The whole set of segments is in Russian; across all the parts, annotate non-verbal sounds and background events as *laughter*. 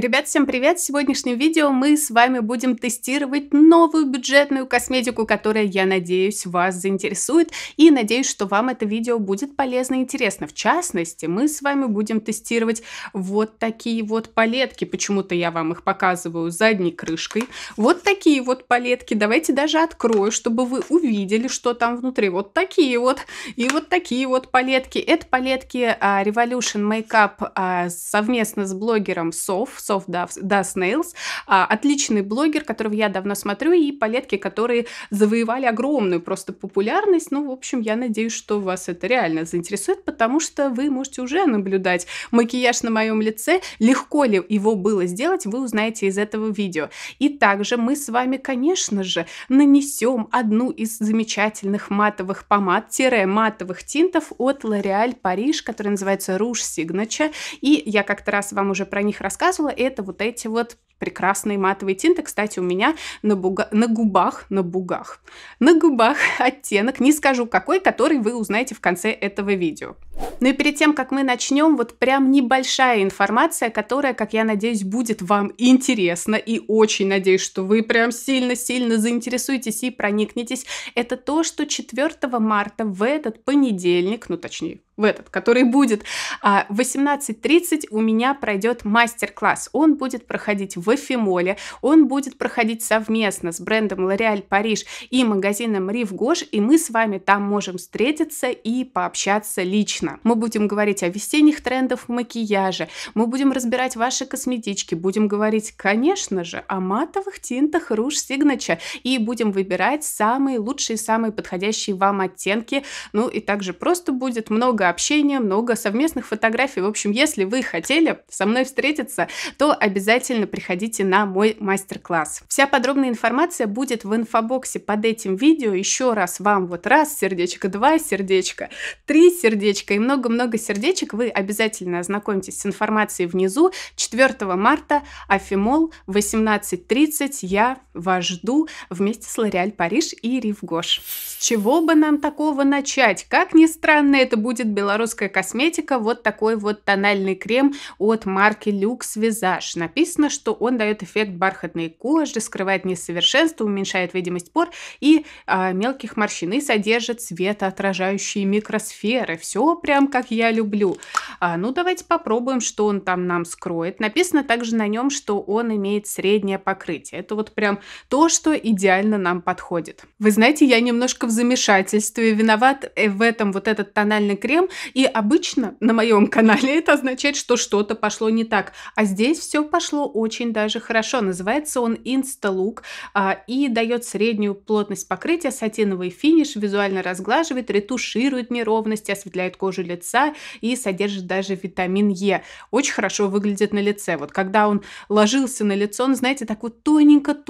Ребят, всем привет! В сегодняшнем видео мы с вами будем тестировать новую бюджетную косметику, которая, я надеюсь, вас заинтересует. И надеюсь, что вам это видео будет полезно и интересно. В частности, мы с вами будем тестировать вот такие вот палетки. Почему-то я вам их показываю задней крышкой. Вот такие вот палетки. Давайте даже открою, чтобы вы увидели, что там внутри. Вот такие вот. И вот такие вот палетки. Это палетки uh, Revolution Makeup uh, совместно с блогером Сов. Soft Dust Nails. Отличный блогер, которого я давно смотрю, и палетки, которые завоевали огромную просто популярность. Ну, в общем, я надеюсь, что вас это реально заинтересует, потому что вы можете уже наблюдать макияж на моем лице. Легко ли его было сделать, вы узнаете из этого видео. И также мы с вами, конечно же, нанесем одну из замечательных матовых помад-матовых тинтов от L'Oréal Paris, которая называется Rouge Signature. И я как-то раз вам уже про них рассказывала, это вот эти вот прекрасные матовые тинты. Кстати, у меня на, буга... на губах, на бугах, на губах *laughs* оттенок, не скажу какой, который вы узнаете в конце этого видео. Ну и перед тем, как мы начнем, вот прям небольшая информация, которая, как я надеюсь, будет вам интересна и очень надеюсь, что вы прям сильно-сильно заинтересуетесь и проникнетесь. Это то, что 4 марта в этот понедельник, ну точнее, в этот, который будет а, в 18.30 у меня пройдет мастер-класс. Он будет проходить в Эфимоле, он будет проходить совместно с брендом L'Oréal Париж и магазином Рив Гош, и мы с вами там можем встретиться и пообщаться лично. Мы будем говорить о весенних трендах в макияже, мы будем разбирать ваши косметички, будем говорить, конечно же, о матовых тинтах Rouge Signature и будем выбирать самые лучшие, самые подходящие вам оттенки. Ну и также просто будет много общения, много совместных фотографий. В общем, если вы хотели со мной встретиться, то обязательно приходите на мой мастер-класс. Вся подробная информация будет в инфобоксе под этим видео. Еще раз вам вот раз сердечко, два сердечка, три сердечка и много-много сердечек. Вы обязательно ознакомьтесь с информацией внизу. 4 марта Афимол 18.30. Я вас жду вместе с L'Oréal Париж и Рив Гош. С чего бы нам такого начать? Как ни странно, это будет белорусская косметика, вот такой вот тональный крем от марки Lux Visage. Написано, что он дает эффект бархатной кожи, скрывает несовершенство, уменьшает видимость пор и а, мелких морщин и содержит светоотражающие микросферы. Все прям как я люблю. А, ну, давайте попробуем, что он там нам скроет. Написано также на нем, что он имеет среднее покрытие. Это вот прям то, что идеально нам подходит. Вы знаете, я немножко в замешательстве. Виноват э, в этом вот этот тональный крем, и обычно на моем канале это означает, что что-то пошло не так. А здесь все пошло очень даже хорошо. Называется он Insta-Look а, и дает среднюю плотность покрытия, сатиновый финиш, визуально разглаживает, ретуширует неровности, осветляет кожу лица и содержит даже витамин Е. Очень хорошо выглядит на лице. Вот когда он ложился на лицо, он, знаете, так вот тоненько-тоненько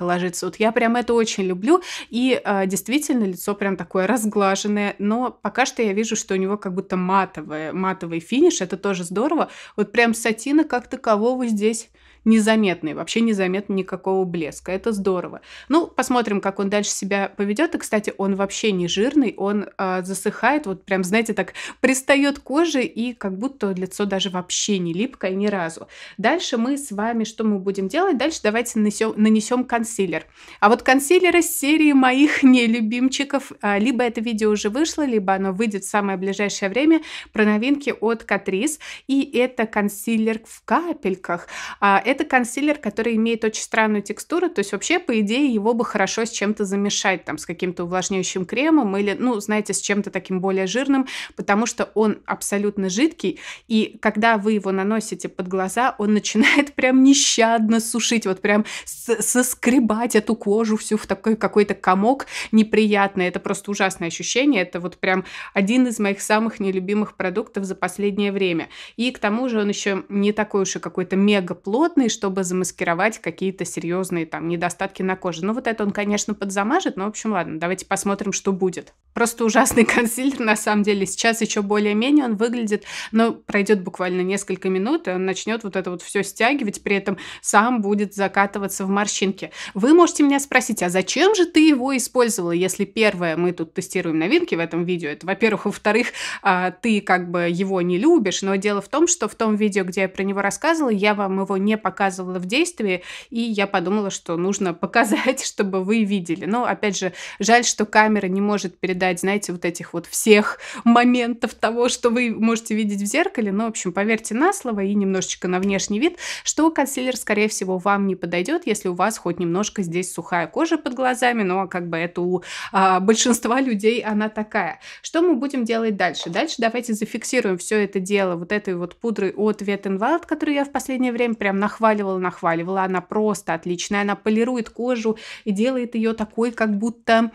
ложится. Вот я прям это очень люблю. И а, действительно лицо прям такое разглаженное. Но пока что я вижу, что у него как будто матовое, матовый финиш, это тоже здорово. Вот прям сатина как такового здесь незаметный, вообще незаметно никакого блеска. Это здорово. Ну, посмотрим, как он дальше себя поведет. И, кстати, он вообще не жирный, он э, засыхает, вот прям, знаете, так пристает к коже, и как будто лицо даже вообще не липкое ни разу. Дальше мы с вами, что мы будем делать? Дальше давайте нанесем, нанесем консилер. А вот консилер из серии моих *laughs* нелюбимчиков, э, либо это видео уже вышло, либо оно выйдет в самое ближайшее время, про новинки от Catrice. И это консилер в капельках. А, это консилер, который имеет очень странную текстуру, то есть вообще, по идее, его бы хорошо с чем-то замешать, там, с каким-то увлажняющим кремом или, ну, знаете, с чем-то таким более жирным, потому что он абсолютно жидкий, и когда вы его наносите под глаза, он начинает *laughs* прям нещадно сушить, вот прям соскребать эту кожу всю в такой какой-то комок неприятный. Это просто ужасное ощущение. Это вот прям один из моих самых нелюбимых продуктов за последнее время. И к тому же он еще не такой уж и какой-то мега плотный, плотный, чтобы замаскировать какие-то серьезные там недостатки на коже. Ну вот это он, конечно, подзамажет, но в общем ладно, давайте посмотрим, что будет. Просто ужасный *laughs* консилер на самом деле. Сейчас еще более-менее он выглядит, но пройдет буквально несколько минут, и он начнет вот это вот все стягивать, при этом сам будет закатываться в морщинки. Вы можете меня спросить, а зачем же ты его использовала, если первое, мы тут тестируем новинки в этом видео, это, во-первых, во-вторых, а, ты как бы его не любишь, но дело в том, что в том видео, где я про него рассказывала, я вам его не показывала, показывала в действии, и я подумала, что нужно *laughs* показать, чтобы вы видели. Но, опять же, жаль, что камера не может передать, знаете, вот этих вот всех моментов того, что вы можете видеть в зеркале. Но, в общем, поверьте на слово и немножечко на внешний вид, что консилер, скорее всего, вам не подойдет, если у вас хоть немножко здесь сухая кожа под глазами, но как бы это у а, большинства людей она такая. Что мы будем делать дальше? Дальше давайте зафиксируем все это дело вот этой вот пудрой от Wet n Wild, которую я в последнее время прям нахваливала, нахваливала. Она просто отличная, она полирует кожу и делает ее такой, как будто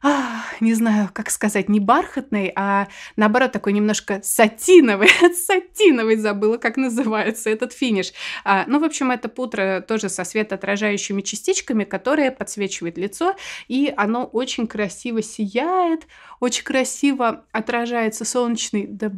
а, не знаю, как сказать, не бархатный, а наоборот такой немножко сатиновый. *laughs* сатиновый забыла, как называется этот финиш. А, ну, в общем, это пудра тоже со светоотражающими частичками, которые подсвечивает лицо, и оно очень красиво сияет, очень красиво отражается солнечный, да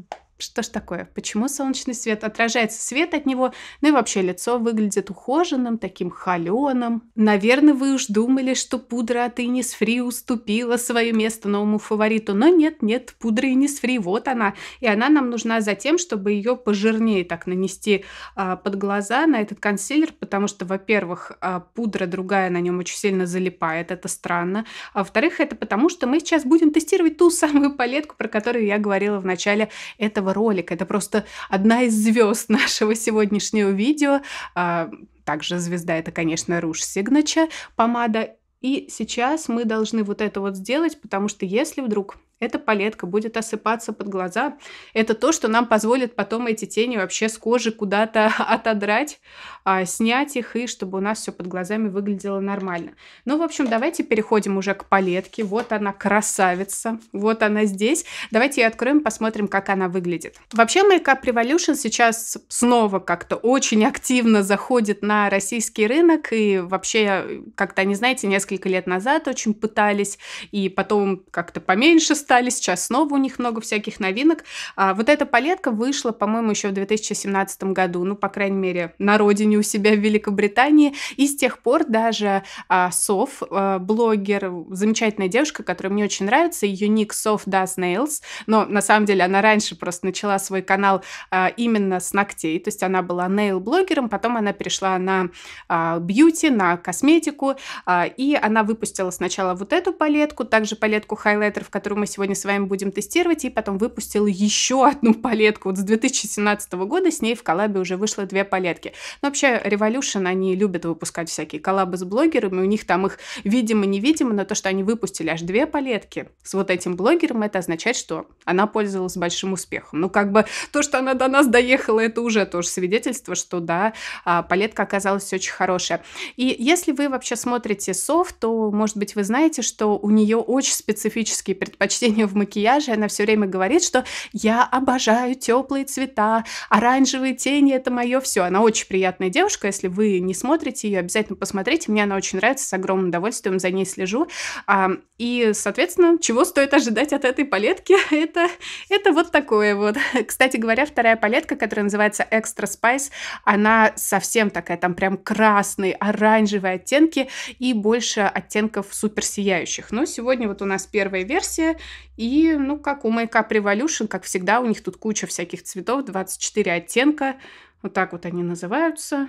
что ж такое? Почему солнечный свет? Отражается свет от него, ну и вообще лицо выглядит ухоженным, таким холеным. Наверное, вы уж думали, что пудра от Innisfree уступила свое место новому фавориту, но нет, нет, пудра Innisfree, вот она. И она нам нужна за тем, чтобы ее пожирнее так нанести а, под глаза на этот консилер, потому что, во-первых, а, пудра другая на нем очень сильно залипает, это странно. А во-вторых, это потому, что мы сейчас будем тестировать ту самую *laughs* палетку, про которую я говорила в начале этого этого ролика. Это просто одна из звезд *laughs* нашего сегодняшнего видео. А, также звезда это, конечно, Rouge Signature помада. И сейчас мы должны вот это вот сделать, потому что если вдруг эта палетка будет осыпаться под глаза. Это то, что нам позволит потом эти тени вообще с кожи куда-то *laughs* отодрать, а, снять их, и чтобы у нас все под глазами выглядело нормально. Ну, в общем, давайте переходим уже к палетке. Вот она, красавица. Вот она здесь. Давайте ее откроем, посмотрим, как она выглядит. Вообще, Makeup Revolution сейчас снова как-то очень активно заходит на российский рынок, и вообще, как-то, не знаете, несколько лет назад очень пытались, и потом как-то поменьше стали, сейчас снова у них много всяких новинок. А, вот эта палетка вышла, по-моему, еще в 2017 году, ну, по крайней мере, на родине у себя в Великобритании, и с тех пор даже а, Соф, а, блогер, замечательная девушка, которая мне очень нравится, ее ник Соф Does Nails, но на самом деле она раньше просто начала свой канал а, именно с ногтей, то есть она была нейл-блогером, потом она перешла на а, бьюти, на косметику, а, и она выпустила сначала вот эту палетку, также палетку хайлайтеров, которую мы сегодня сегодня с вами будем тестировать, и потом выпустила еще одну палетку. Вот с 2017 года с ней в коллабе уже вышло две палетки. Но вообще Revolution, они любят выпускать всякие коллабы с блогерами, у них там их видимо-невидимо, но то, что они выпустили аж две палетки с вот этим блогером, это означает, что она пользовалась большим успехом. Ну, как бы то, что она до нас доехала, это уже тоже свидетельство, что да, а, палетка оказалась очень хорошая. И если вы вообще смотрите софт, то, может быть, вы знаете, что у нее очень специфические предпочтения предпочтения в макияже. Она все время говорит, что я обожаю теплые цвета, оранжевые тени это мое все. Она очень приятная девушка. Если вы не смотрите ее, обязательно посмотрите. Мне она очень нравится, с огромным удовольствием за ней слежу. А, и, соответственно, чего стоит ожидать от этой палетки? *laughs* это, это вот такое вот. *laughs* Кстати говоря, вторая палетка, которая называется Extra Spice, она совсем такая, там прям красный, оранжевые оттенки и больше оттенков супер сияющих. Но сегодня вот у нас первая версия, и, ну, как у Makeup Revolution, как всегда, у них тут куча всяких цветов, 24 оттенка. Вот так вот они называются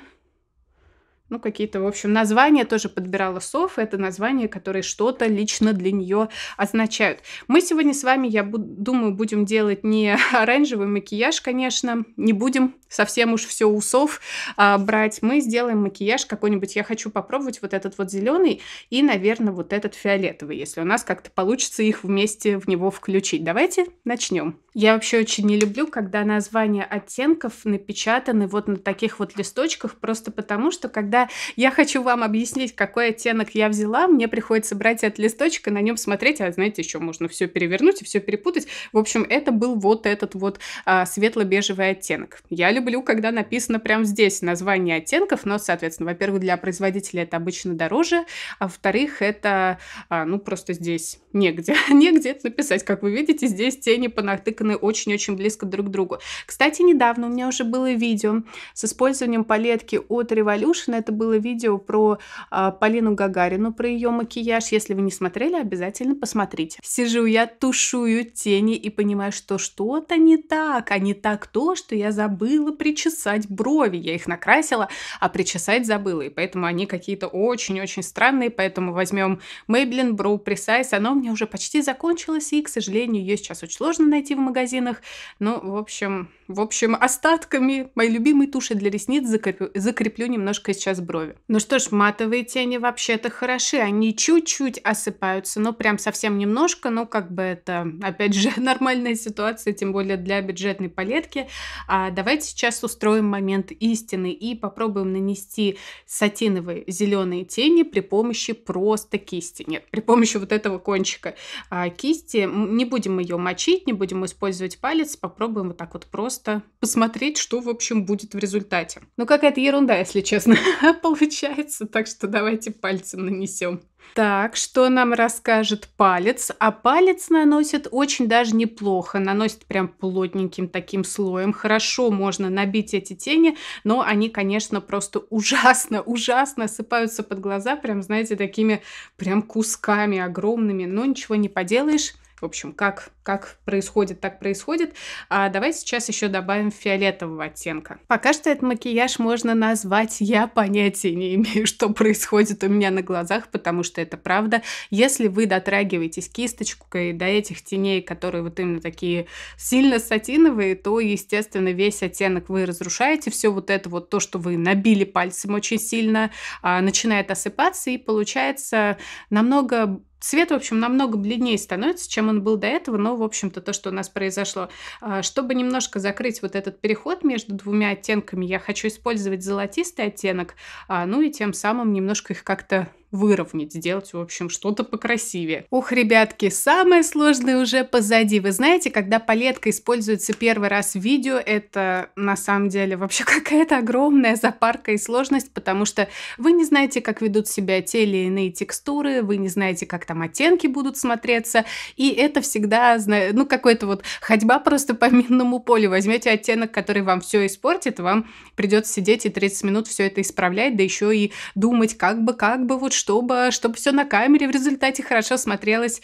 ну, какие-то, в общем, названия тоже подбирала Соф. Это названия, которые что-то лично для нее означают. Мы сегодня с вами, я думаю, будем делать не *laughs* оранжевый макияж, конечно, не будем совсем уж все усов а, брать. Мы сделаем макияж какой-нибудь. Я хочу попробовать вот этот вот зеленый и, наверное, вот этот фиолетовый, если у нас как-то получится их вместе в него включить. Давайте начнем. Я вообще очень не люблю, когда названия оттенков напечатаны вот на таких вот листочках, просто потому что, когда я хочу вам объяснить, какой оттенок я взяла, мне приходится брать этот листочек и на нем смотреть, а знаете, еще можно все перевернуть и все перепутать. В общем, это был вот этот вот а, светло-бежевый оттенок. Я люблю, когда написано прямо здесь название оттенков, но, соответственно, во-первых, для производителя это обычно дороже, а во-вторых, это, а, ну, просто здесь негде, *laughs* негде это написать. Как вы видите, здесь тени понатыканы натыканы очень-очень близко друг к другу. Кстати, недавно у меня уже было видео с использованием палетки от Revolution. Это когда-то было видео про а, Полину Гагарину, про ее макияж. Если вы не смотрели, обязательно посмотрите. Сижу я, тушую тени и понимаю, что что-то не так, а не так то, что я забыла причесать брови. Я их накрасила, а причесать забыла, и поэтому они какие-то очень-очень странные, поэтому возьмем Maybelline Brow Precise. Оно у меня уже почти закончилось, и, к сожалению, ее сейчас очень сложно найти в магазинах. Ну, в общем, в общем, остатками моей любимой туши для ресниц закреплю, закреплю немножко сейчас брови. Ну что ж, матовые тени вообще-то хороши. Они чуть-чуть осыпаются, но прям совсем немножко. Ну, как бы это, опять же, *laughs* нормальная ситуация, тем более для бюджетной палетки. А давайте сейчас устроим момент истины и попробуем нанести сатиновые зеленые тени при помощи просто кисти. Нет, при помощи вот этого кончика а, кисти. Не будем ее мочить, не будем использовать палец. Попробуем вот так вот просто посмотреть, что, в общем, будет в результате. Ну, какая-то ерунда, если честно, *laughs* *laughs* получается, так что давайте пальцем нанесем. Так, что нам расскажет палец? А палец наносит очень даже неплохо. Наносит прям плотненьким таким слоем. Хорошо можно набить эти тени, но они, конечно, просто ужасно, *laughs* ужасно осыпаются под глаза. Прям, знаете, такими прям кусками огромными. Но ничего не поделаешь. В общем, как, как происходит, так происходит. А давай сейчас еще добавим фиолетового оттенка. Пока что этот макияж можно назвать «я понятия не имею, *laughs* что происходит у меня на глазах», потому что это правда. Если вы дотрагиваетесь кисточкой до этих теней, которые вот именно такие сильно сатиновые, то, естественно, весь оттенок вы разрушаете. Все вот это вот то, что вы набили пальцем очень сильно, а, начинает осыпаться и получается намного Цвет, в общем, намного бледнее становится, чем он был до этого, но, в общем-то, то, что у нас произошло. А, чтобы немножко закрыть вот этот переход между двумя оттенками, я хочу использовать золотистый оттенок, а, ну и тем самым немножко их как-то выровнять, сделать, в общем, что-то покрасивее. Ух, ребятки, самое сложное уже позади. Вы знаете, когда палетка используется первый раз в видео, это на самом деле вообще *laughs* какая-то огромная запарка и сложность, потому что вы не знаете, как ведут себя те или иные текстуры, вы не знаете, как там оттенки будут смотреться, и это всегда, ну, какой-то вот ходьба просто по *laughs* минному полю. Возьмете оттенок, который вам все испортит, вам придется сидеть и 30 минут все это исправлять, да еще и думать, как бы, как бы вот чтобы, чтобы все на камере в результате хорошо смотрелось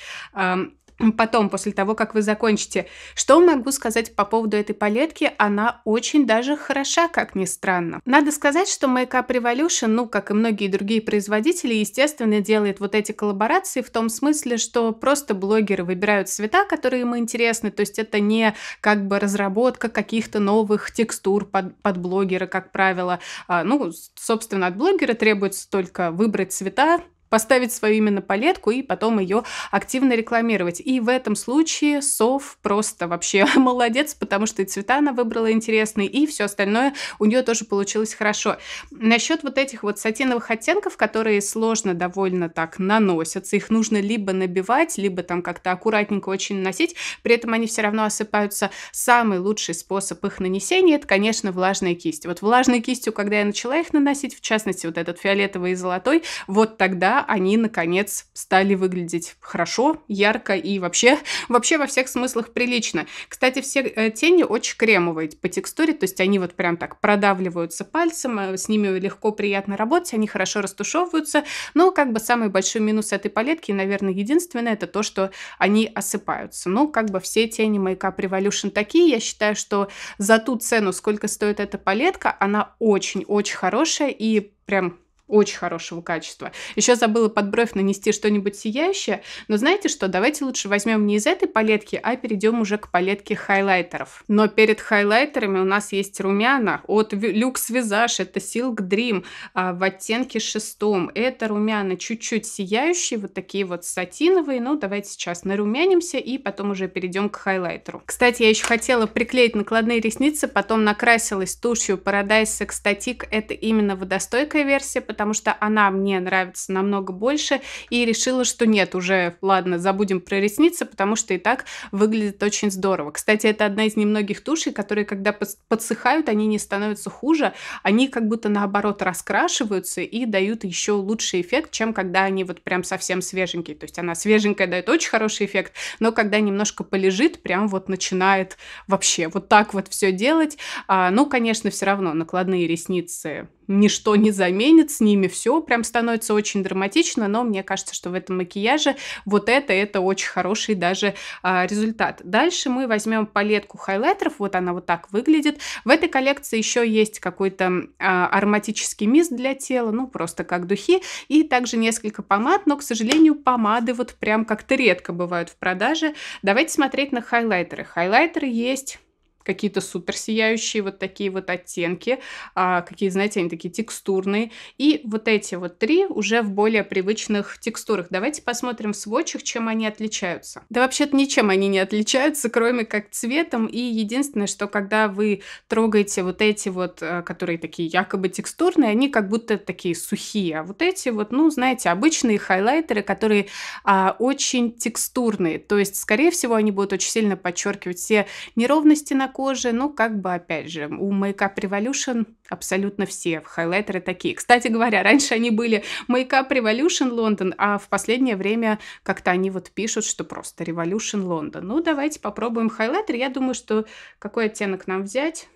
потом, после того, как вы закончите. Что могу сказать по поводу этой палетки? Она очень даже хороша, как ни странно. Надо сказать, что Makeup Revolution, ну, как и многие другие производители, естественно, делает вот эти коллаборации в том смысле, что просто блогеры выбирают цвета, которые им интересны, то есть это не как бы разработка каких-то новых текстур под, под блогера, как правило. А, ну, собственно, от блогера требуется только выбрать цвета, поставить свою именно палетку и потом ее активно рекламировать. И в этом случае Сов просто вообще *laughs* молодец, потому что и цвета она выбрала интересные, и все остальное у нее тоже получилось хорошо. Насчет вот этих вот сатиновых оттенков, которые сложно довольно так наносятся, их нужно либо набивать, либо там как-то аккуратненько очень наносить, при этом они все равно осыпаются. Самый лучший способ их нанесения, это, конечно, влажная кисть. Вот влажной кистью, когда я начала их наносить, в частности, вот этот фиолетовый и золотой, вот тогда они, наконец, стали выглядеть хорошо, ярко и вообще, *laughs* вообще во всех смыслах прилично. Кстати, все э, тени очень кремовые по текстуре, то есть они вот прям так продавливаются пальцем, э, с ними легко, приятно работать, они хорошо растушевываются, но как бы самый большой минус этой палетки, наверное, единственное, это то, что они осыпаются. Ну, как бы все тени Makeup Revolution такие, я считаю, что за ту цену, сколько стоит эта палетка, она очень-очень хорошая и прям очень хорошего качества. Еще забыла под бровь нанести что-нибудь сияющее, но знаете что, давайте лучше возьмем не из этой палетки, а перейдем уже к палетке хайлайтеров. Но перед хайлайтерами у нас есть румяна от Lux Visage, это Silk Dream а, в оттенке шестом. Это румяна чуть-чуть сияющие, вот такие вот сатиновые, ну давайте сейчас нарумянимся и потом уже перейдем к хайлайтеру. Кстати, я еще хотела приклеить накладные ресницы, потом накрасилась тушью Paradise Extatic, это именно водостойкая версия, потому что она мне нравится намного больше, и решила, что нет, уже, ладно, забудем про ресницы, потому что и так выглядит очень здорово. Кстати, это одна из немногих тушей, которые, когда подсыхают, они не становятся хуже, они как будто наоборот раскрашиваются и дают еще лучший эффект, чем когда они вот прям совсем свеженькие. То есть она свеженькая дает очень хороший эффект, но когда немножко полежит, прям вот начинает вообще вот так вот все делать. А, ну, конечно, все равно накладные ресницы ничто не заменит, с ними все прям становится очень драматично, но мне кажется, что в этом макияже вот это, это очень хороший даже а, результат. Дальше мы возьмем палетку хайлайтеров, вот она вот так выглядит. В этой коллекции еще есть какой-то а, ароматический мист для тела, ну просто как духи, и также несколько помад, но, к сожалению, помады вот прям как-то редко бывают в продаже. Давайте смотреть на хайлайтеры. Хайлайтеры есть какие-то супер сияющие вот такие вот оттенки, а, какие, знаете, они такие текстурные. И вот эти вот три уже в более привычных текстурах. Давайте посмотрим в сводчах, чем они отличаются. Да вообще-то ничем они не отличаются, кроме как цветом. И единственное, что когда вы трогаете вот эти вот, э, которые такие якобы текстурные, они как будто такие сухие. А вот эти вот, ну, знаете, обычные хайлайтеры, которые а, очень текстурные. То есть, скорее всего, они будут очень сильно подчеркивать все неровности на кожи. Ну, как бы, опять же, у Makeup Revolution абсолютно все хайлайтеры такие. Кстати говоря, раньше они были Makeup Revolution London, а в последнее время как-то они вот пишут, что просто Revolution London. Ну, давайте попробуем хайлайтер. Я думаю, что какой оттенок нам взять?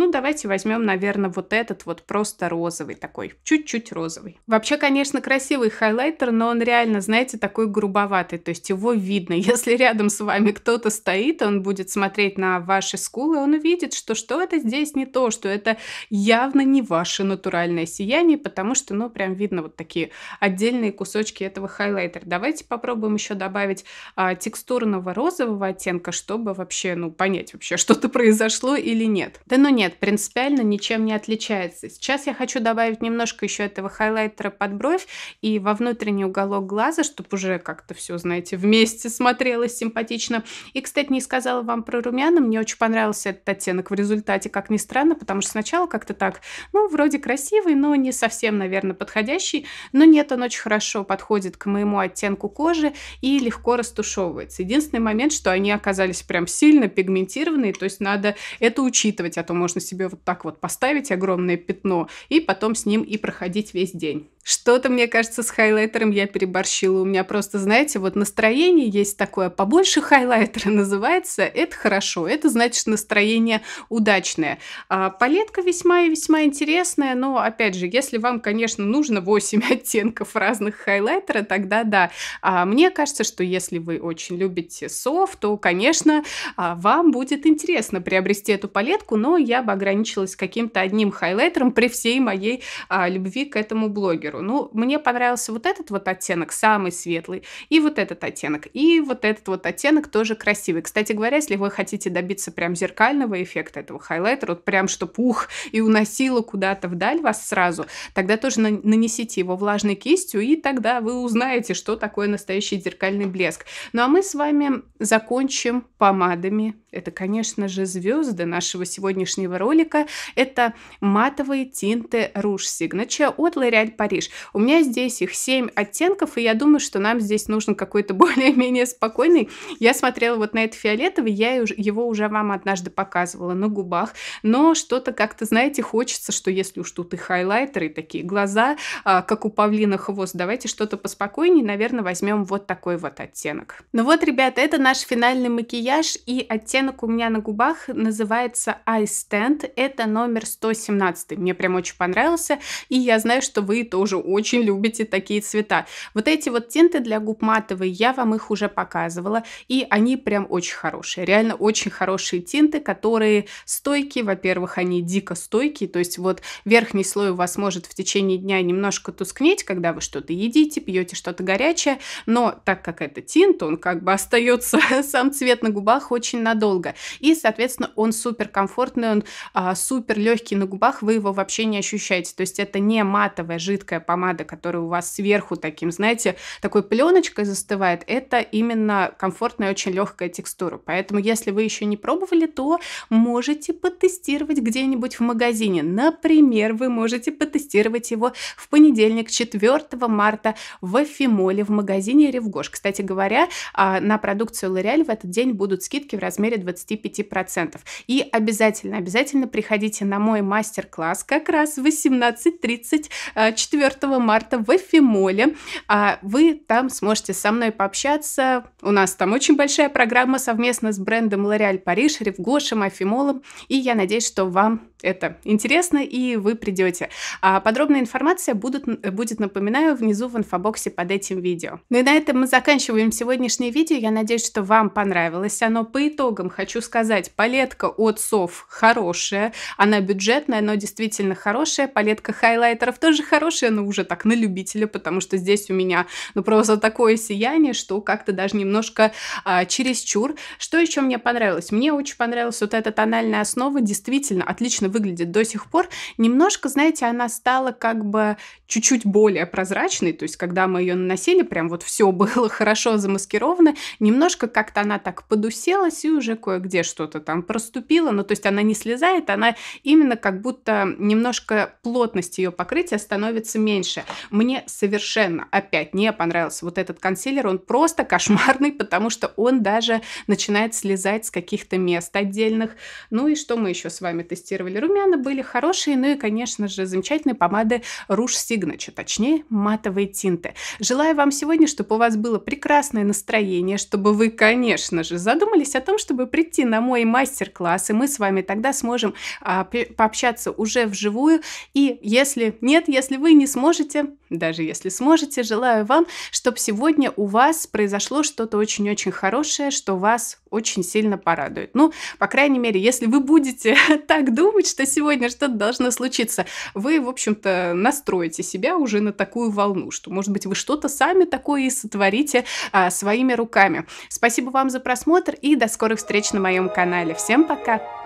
Ну, давайте возьмем, наверное, вот этот вот просто розовый такой, чуть-чуть розовый. Вообще, конечно, красивый хайлайтер, но он реально, знаете, такой грубоватый, то есть его видно. *laughs* Если рядом с вами кто-то стоит, он будет смотреть на ваши скулы, он увидит, что что-то здесь не то, что это явно не ваше натуральное сияние, потому что, ну, прям видно вот такие отдельные кусочки этого хайлайтера. Давайте попробуем еще добавить а, текстурного розового оттенка, чтобы вообще, ну, понять вообще, *laughs* что-то произошло или нет. Да ну нет, нет, принципиально ничем не отличается. Сейчас я хочу добавить немножко еще этого хайлайтера под бровь и во внутренний уголок глаза, чтобы уже как-то все, знаете, вместе смотрелось симпатично. И, кстати, не сказала вам про румяна, мне очень понравился этот оттенок в результате, как ни странно, потому что сначала как-то так, ну, вроде красивый, но не совсем, наверное, подходящий. Но нет, он очень хорошо подходит к моему оттенку кожи и легко растушевывается. Единственный момент, что они оказались прям сильно пигментированные, то есть надо это учитывать, а то может можно себе вот так вот поставить огромное пятно и потом с ним и проходить весь день. Что-то, мне кажется, с хайлайтером я переборщила. У меня просто, знаете, вот настроение есть такое, побольше хайлайтера *laughs* называется, это хорошо, это значит настроение удачное. А, палетка весьма и весьма интересная, но, опять же, если вам, конечно, нужно 8 *laughs* оттенков разных хайлайтера, тогда да. А, мне кажется, что если вы очень любите софт, то, конечно, а, вам будет интересно приобрести эту палетку, но я бы ограничилась каким-то одним хайлайтером при всей моей а, любви к этому блогеру блогеру. Ну, мне понравился вот этот вот оттенок, самый светлый, и вот этот оттенок, и вот этот вот оттенок тоже красивый. Кстати говоря, если вы хотите добиться прям зеркального эффекта этого хайлайтера, вот прям чтобы ух, и уносило куда-то вдаль вас сразу, тогда тоже нанесите его влажной кистью, и тогда вы узнаете, что такое настоящий зеркальный блеск. Ну, а мы с вами закончим помадами. Это, конечно же, звезды нашего сегодняшнего ролика. Это матовые тинты Rouge Signature от L'Oréal Paris говоришь. У меня здесь их 7 оттенков, и я думаю, что нам здесь нужен какой-то *laughs* более-менее спокойный. Я смотрела вот на этот фиолетовый, я его уже вам однажды показывала на губах, но что-то как-то, знаете, хочется, что если уж тут и хайлайтеры, и такие глаза, а, как у павлина хвост, давайте что-то поспокойнее, наверное, возьмем вот такой вот оттенок. Ну вот, ребята, это наш финальный макияж, и оттенок у меня на губах называется Eye Stand, это номер 117, мне прям очень понравился, и я знаю, что вы тоже тоже очень любите такие цвета. Вот эти вот тинты для губ матовые, я вам их уже показывала, и они прям очень хорошие. Реально очень хорошие тинты, которые стойкие. Во-первых, они дико стойкие, то есть вот верхний слой у вас может в течение дня немножко тускнеть, когда вы что-то едите, пьете что-то горячее, но так как это тинт, он как бы остается *laughs* сам цвет на губах очень надолго. И, соответственно, он супер комфортный, он а, супер легкий на губах, вы его вообще не ощущаете. То есть это не матовая жидкая жидкая помада, которая у вас сверху таким, знаете, такой пленочкой застывает, это именно комфортная, очень легкая текстура. Поэтому, если вы еще не пробовали, то можете потестировать где-нибудь в магазине. Например, вы можете потестировать его в понедельник, 4 марта в Эфимоле в магазине Ревгош. Кстати говоря, а, на продукцию L'Oreal в этот день будут скидки в размере 25%. И обязательно, обязательно приходите на мой мастер-класс как раз в 18.30 4 4 марта в Эфимоле. А вы там сможете со мной пообщаться. У нас там очень большая программа совместно с брендом L'Oréal Париж, Ревгошем, Эфимолом. И я надеюсь, что вам это интересно, и вы придете. А подробная информация будут, будет, напоминаю, внизу в инфобоксе под этим видео. Ну и на этом мы заканчиваем сегодняшнее видео. Я надеюсь, что вам понравилось оно. По итогам хочу сказать, палетка от Сов хорошая, она бюджетная, но действительно хорошая. Палетка хайлайтеров тоже хорошая, но уже так на любителя, потому что здесь у меня ну просто такое сияние, что как-то даже немножко а, чересчур. Что еще мне понравилось? Мне очень понравилась вот эта тональная основа, действительно отлично выглядит до сих пор. Немножко, знаете, она стала как бы чуть-чуть более прозрачной, то есть когда мы ее наносили, прям вот все было *laughs* хорошо замаскировано, немножко как-то она так подуселась и уже кое-где что-то там проступило, ну то есть она не слезает, она именно как будто немножко плотность ее покрытия становится меньше. Мне совершенно опять не понравился вот этот консилер, он просто кошмарный, *laughs* потому что он даже начинает слезать с каких-то мест отдельных. Ну и что мы еще с вами тестировали? Румяна были хорошие, ну и, конечно же, замечательные помады Rouge Signature, точнее, матовые тинты. Желаю вам сегодня, чтобы у вас было прекрасное настроение, чтобы вы, конечно же, задумались о том, чтобы прийти на мой мастер-класс, и мы с вами тогда сможем а, пообщаться уже вживую. И если нет, если вы не сможете, даже если сможете, желаю вам, чтобы сегодня у вас произошло что-то очень-очень хорошее, что вас очень сильно порадует. Ну, по крайней мере, если вы будете *laughs* так думать, что сегодня что-то должно случиться, вы, в общем-то, настроите себя уже на такую волну, что, может быть, вы что-то сами такое и сотворите а, своими руками. Спасибо вам за просмотр и до скорых встреч на моем канале. Всем пока!